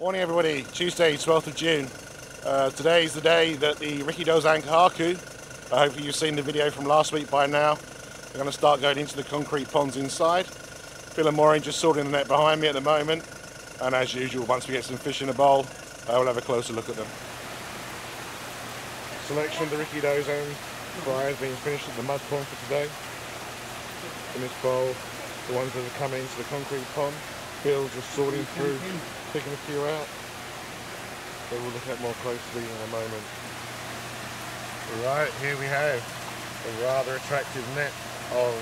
Morning everybody, Tuesday 12th of June. Uh, today is the day that the Rikidozan Kohaku, uh, hopefully you've seen the video from last week by now, we're going to start going into the concrete ponds inside. Phil and Maureen just sorting the net behind me at the moment and as usual once we get some fish in the bowl uh, we'll have a closer look at them. Selection of the Rikidozan fry has been finished at the mud pond for today. In this bowl, the ones that have come into the concrete pond, Phil's just sorting through, picking a few out. So we'll look at more closely in a moment. Right, here we have a rather attractive net of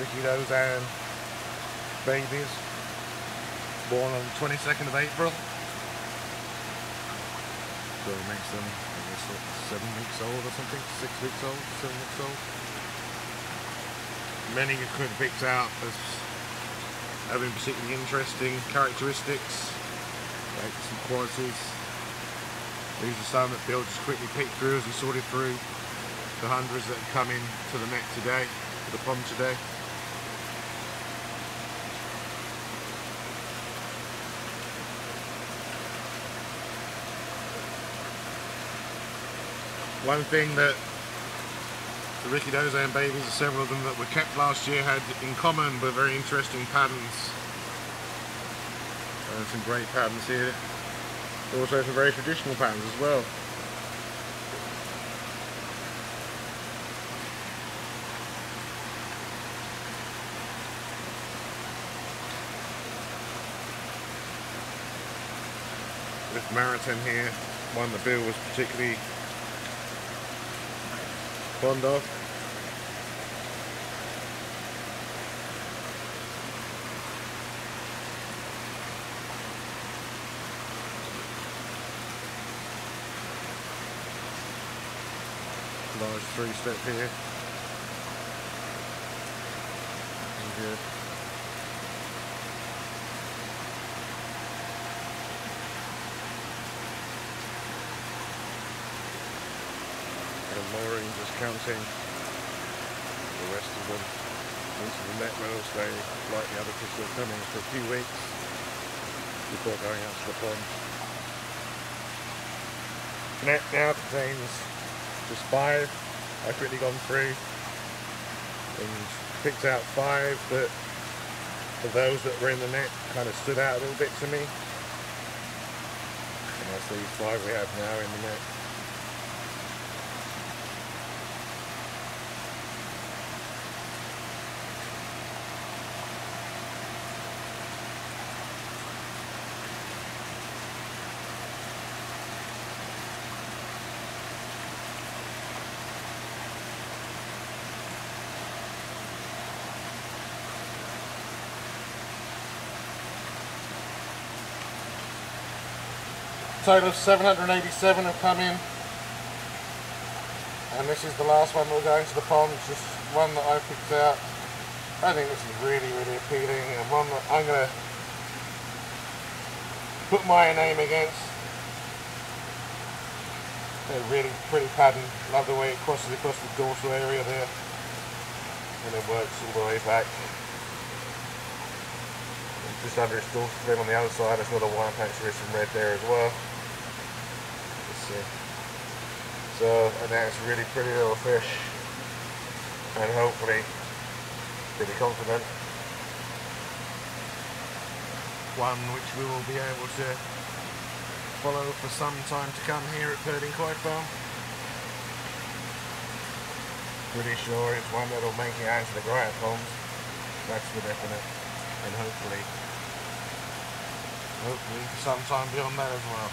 Rikidozan babies born on the 22nd of April. So it makes them, I guess, what, seven weeks old or something? Six weeks old? Seven weeks old? Many you could have picked out as having particularly interesting characteristics, like some qualities. These are some that Bill just quickly picked through as he sorted through the hundreds that have come in to the net today, to the pond today. One thing that the Rikidozan babies, several of them that were kept last year, had in common were very interesting patterns. And some great patterns here. Also some very traditional patterns as well. This Maruten here, one that Bill was particularly of. Large three step here. Good. And Maureen just counting the rest of them into the net they'll stay like the other fish are coming for a few weeks before going out to the pond. The net now contains just five. I've quickly gone through and picked out five that for those that were in the net kind of stood out a little bit to me. And that's these five we have now in the net. Total of 787 have come in. And this is the last one that will go into the pond. It's just one that I picked out. I think this is really, really appealing and one that I'm going to put my name against. A really pretty pattern. Love the way it crosses across the dorsal area there. And it works all the way back. Just under its dorsal fin on the other side, there's another white patch red there as well. So, and that's a really pretty little fish. And hopefully, pretty confident. One which we will be able to follow for some time to come here at Purdin Koi Farm. Pretty sure it's one that'll make it out to the Griot ponds. That's for definite. And hopefully, hopefully for some time beyond that as well.